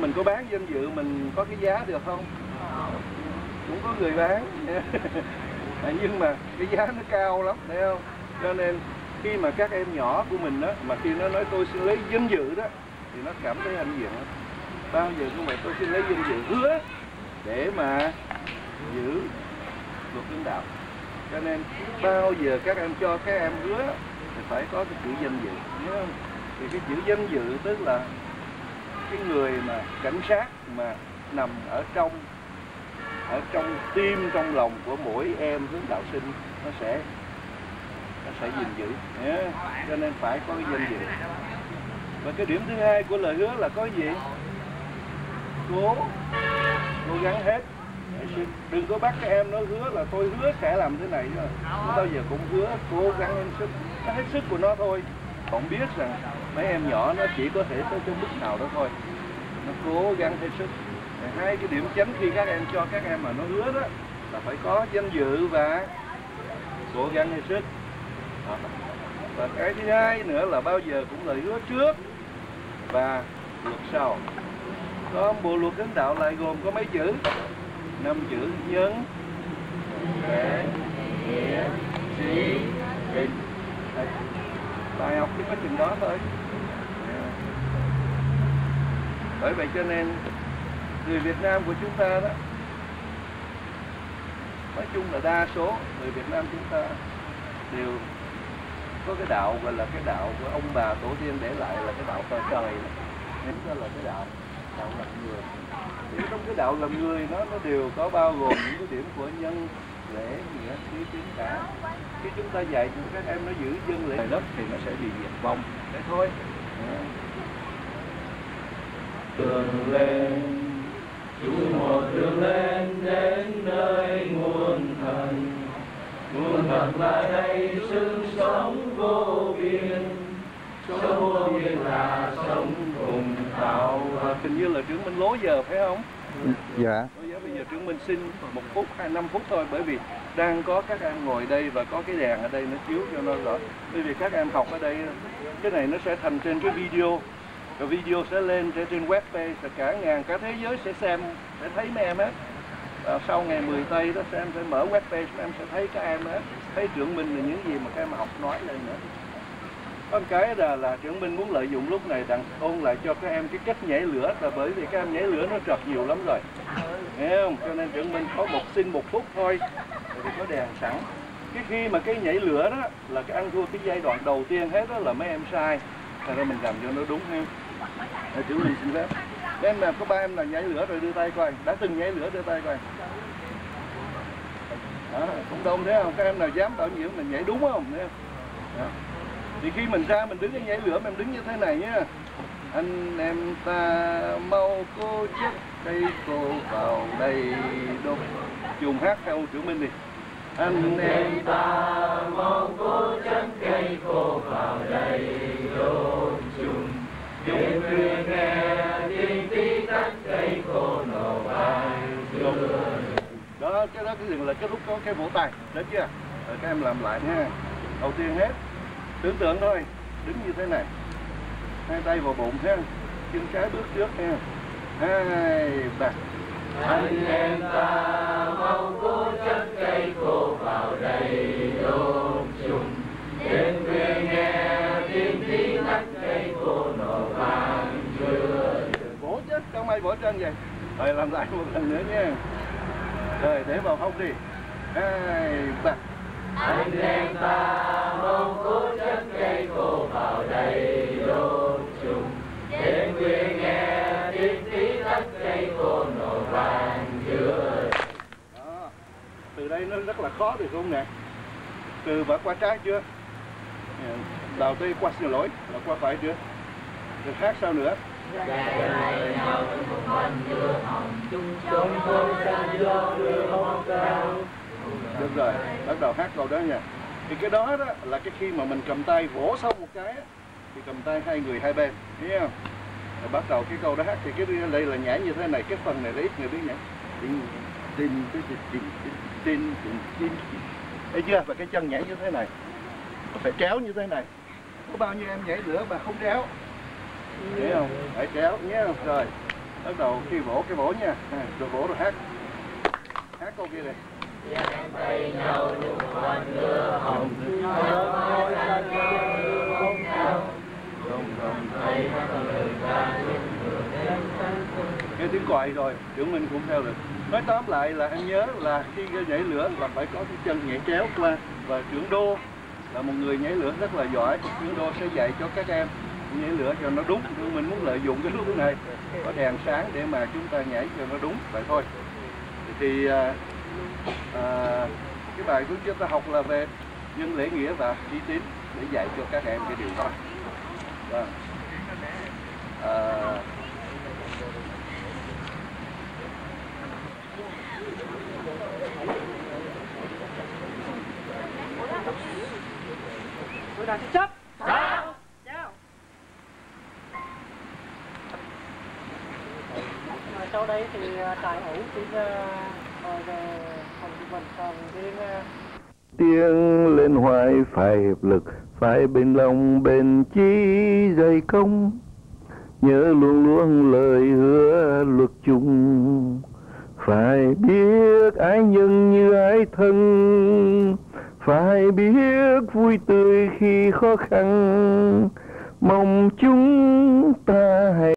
mình có bán danh dự mình có cái giá được không? Cũng có người bán. À, nhưng mà cái giá nó cao lắm, thấy không? Cho nên khi mà các em nhỏ của mình đó mà khi nó nói tôi xin lấy danh dự đó, thì nó cảm thấy anh diện bao giờ cũng vậy, tôi xin lấy danh dự hứa để mà giữ luật lãnh đạo. Cho nên bao giờ các em cho các em hứa thì phải có cái chữ danh dự nhớ không? Thì cái chữ danh dự tức là cái người mà cảnh sát mà nằm ở trong ở trong tim, trong lòng của mỗi em hướng đạo sinh, nó sẽ nó sẽ gìn giữ. Yeah. cho nên phải có cái danh dự. Và cái điểm thứ hai của lời hứa là có gì? Cố cố gắng hết. Đừng có bắt các em nó hứa là tôi hứa sẽ làm thế này rồi nó bao giờ cũng hứa cố gắng hết sức. Nó hết sức của nó thôi. Còn biết rằng mấy em nhỏ nó chỉ có thể tới cái mức nào đó thôi. Nó cố gắng hết sức. Hai cái điểm chấm khi các em cho các em mà nó hứa đó, là phải có danh dự và cố gắng hết sức. Đó. và cái thứ hai nữa là bao giờ cũng lời hứa trước và luật sau. Có bộ luật lãnh đạo lại gồm có mấy chữ? Năm chữ nhân để nghĩa, trí, định bài học chỉ có chừng đó thôi. Dạ. Bởi vậy cho nên, người Việt Nam của chúng ta đó, nói chung là đa số người Việt Nam chúng ta đều có cái đạo gọi là cái đạo của ông bà tổ tiên để lại là cái đạo trời trời. Nên đó là cái đạo đạo làm người. Thì trong cái đạo làm người nó nó đều có bao gồm những cái điểm của nhân lễ nghĩa trí tín cả. Khi chúng ta dạy cho các em nó giữ dân lễ. Đất thì nó sẽ bị diệt vong. Thế thôi. Đường lên chung một đường lên đến nơi nguồn thần. Nguồn thần là đây sức sống vô biên. Sống vô biên là sống cùng tạo hình như là trưởng minh lố giờ phải không dạ. Bây giờ bây giờ trưởng minh xin một phút hai năm phút thôi, bởi vì đang có các em ngồi đây và có cái đèn ở đây nó chiếu cho nó rõ. Bởi vì các em học ở đây, cái này nó sẽ thành trên cái video. Rồi video sẽ lên trên trên web page và cả ngàn cả thế giới sẽ xem, sẽ thấy mấy em hết. Và sau ngày 10 tây đó sẽ em sẽ mở web page em sẽ thấy các em hết. Thấy trưởng minh là những gì mà các em học nói lên nữa có một cái là là trưởng minh muốn lợi dụng lúc này đặng ôn lại cho các em cái cách nhảy lửa là bởi vì các em nhảy lửa nó trật nhiều lắm rồi. Nghe không? Cho nên trưởng minh có một xin một phút thôi. Thì có đèn sẵn. Cái khi mà cái nhảy lửa đó là cái ăn thua cái giai đoạn đầu tiên hết đó là mấy em sai. Thật ra mình làm cho nó đúng hơn Để trưởng minh xin phép. Em nào có ba em là nhảy lửa rồi đưa tay coi. Đã từng nhảy lửa đưa tay coi. Đó, cũng đông thế không? Các em nào dám bảo nhiễm mình nhảy đúng không? Thấy không? Đó thì khi mình ra mình đứng cái nhảy lửa mình đứng như thế này nhá. Anh em ta mau cô chất cây cô vào đây đốt dùng hát theo trưởng minh đi. Anh em ta mau cố chất cây khô vào đây đốt chung. Khuya nghe tiếng tí tách cây khô nổ vang đó cái đó cái là cái lúc có cái vỗ tay được chưa? Rồi các em làm lại nha. Đầu tiên hết tưởng tượng thôi đứng như thế này. Hai tay vào bụng ha chân trái bước trước ha. Hai ba. Anh em ta mau cố chất cây khô vào đây đốt chung. Đêm khuya nghe tiếng tí tách cây khô nổ vang chưa? Vỗ chết không ai vỗ chân vậy. Rồi làm lại một lần nữa nha. Rồi để vào hông đi. Hai ba anh em ta mong cố chất cây khô vào đầy đốt chung đêm khuya nghe tiếng tí tách cây khô nổ vang chưa từ đây nó rất là khó được không nè. Từ và qua trái chưa? Nè, đầu tiên qua xin lỗi là qua phải chưa? Rồi khác sao nữa? Trong không gian do đưa hoa cao đúng rồi bắt đầu hát câu đó nha. Thì cái đó đó là cái khi mà mình cầm tay vỗ sau một cái thì cầm tay hai người hai bên thấy không? Rồi bắt đầu cái câu đó hát thì cái đây là nhảy như thế này cái phần này là ít người biết nhảy. Tin tin tin tin tin tin thấy chưa? Và cái chân nhảy như thế này. Phải kéo như thế này. Có bao nhiêu em nhảy nữa mà không kéo? Thấy ừ. không? Phải kéo nhé rồi bắt đầu khi vỗ cái vỗ nha. À, rồi vỗ rồi hát. Hát câu kia đây nghe tiếng còi rồi trưởng minh cũng theo được. Nói tóm lại là anh nhớ là khi nhảy lửa là phải có cái chân nhảy chéo qua và trưởng đô là một người nhảy lửa rất là giỏi. Trưởng đô sẽ dạy cho các em nhảy lửa cho nó đúng. Trưởng mình muốn lợi dụng cái lúc này, có đèn sáng để mà chúng ta nhảy cho nó đúng. Vậy thôi. Thì à, à, cái bài của chúng ta học là về nhân lễ nghĩa và trí tín để dạy cho các em cái điều đó vâng à, Tôi chấp. Chào. Chào. Sau đây thì à, tài trại ủ xin à, tiếng lên hoài phải hiệp lực, phải bên lòng bền chí dày công. Nhớ luôn luôn lời hứa luật chung. Phải biết ái nhân như ái thân. Phải biết vui tươi khi khó khăn. Mong chúng ta hãy